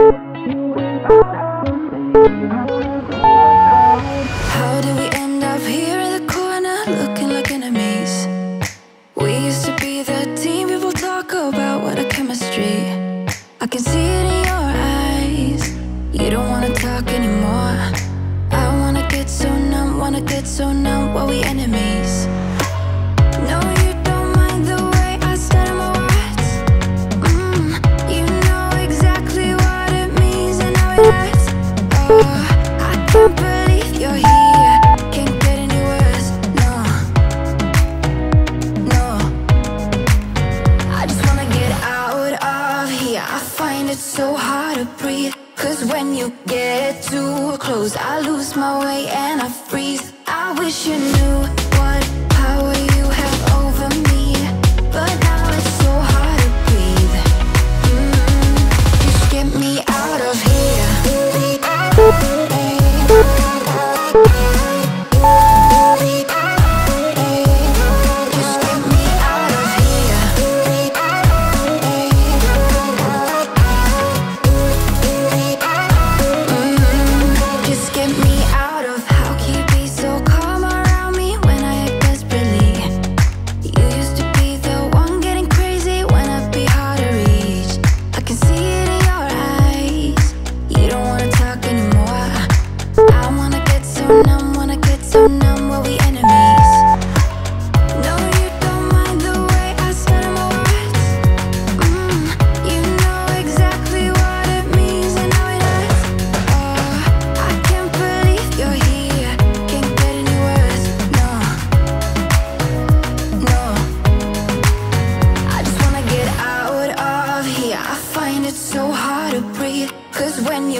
How did we end up here in the corner looking like enemies? We used to be the team people talk about, what a chemistry. I can see it in your eyes. You don't wanna talk anymore. I wanna get so numb, wanna get so numb, What we enemies? I lose my way.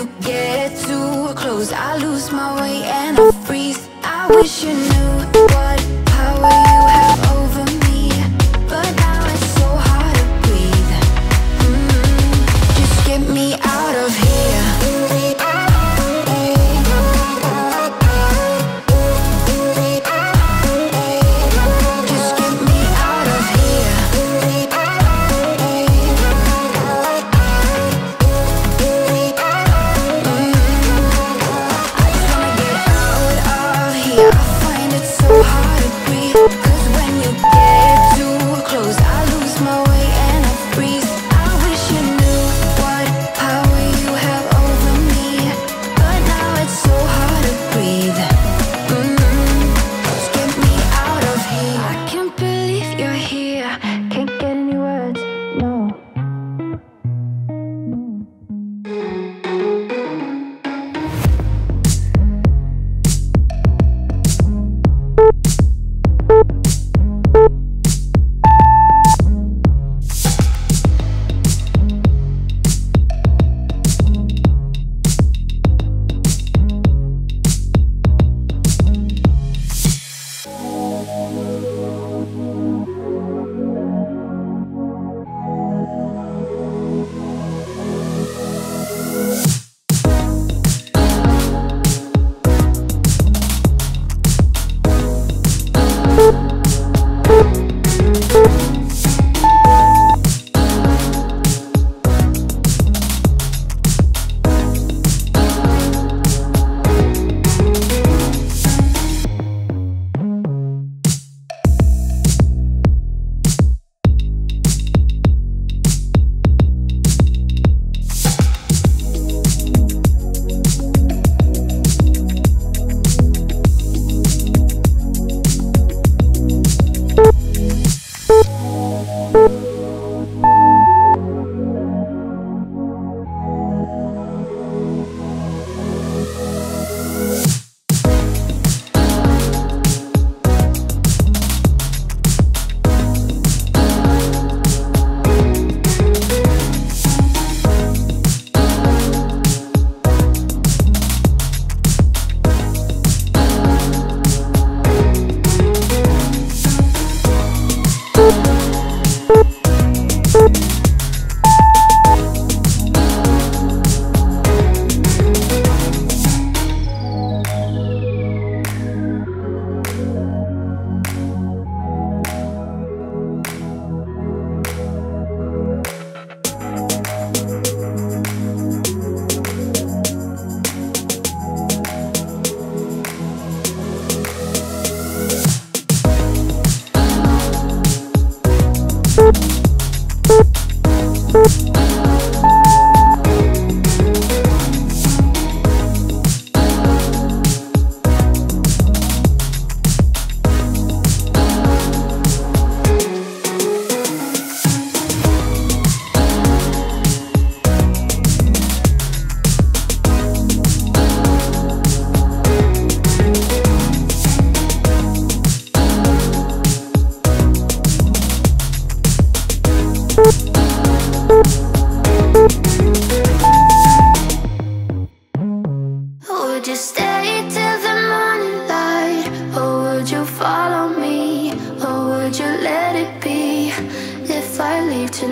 you get too close. I lose my way and I freeze. I wish you knew.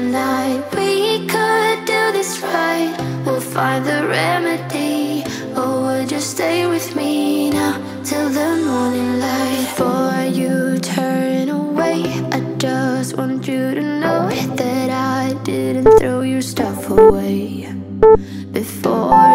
tonight We could do this right. We'll find the remedy. Or would you stay with me now Till the morning light? Before you turn away I just want you to know That I didn't throw your stuff away. Before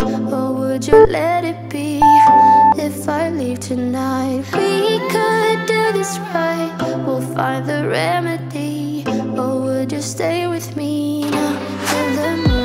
Or would you let it be if I leave tonight? We could do this right, we'll find the remedy. Or would you stay with me now the?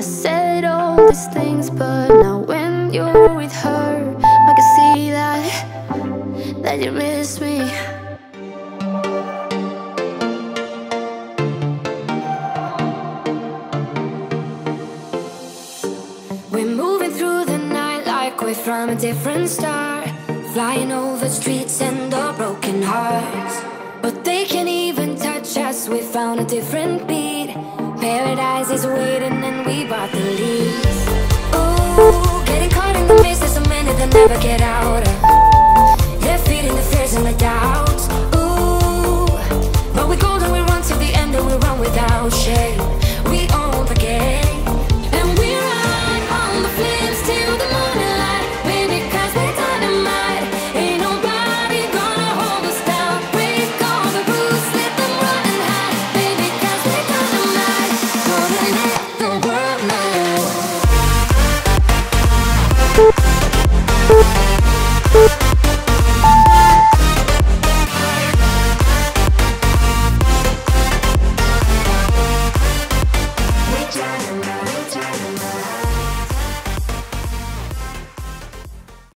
I said all these things, but now when you're with her, I can see that, that you miss me. We're moving through the night like we're from a different star, flying over streets and our broken hearts. But they can't even touch us, we found a different beat. Paradise is waiting and we bought the lease. Ooh, getting caught in the maze There's a minute they'll never get out of. They're feeding the fears and the doubts. Ooh,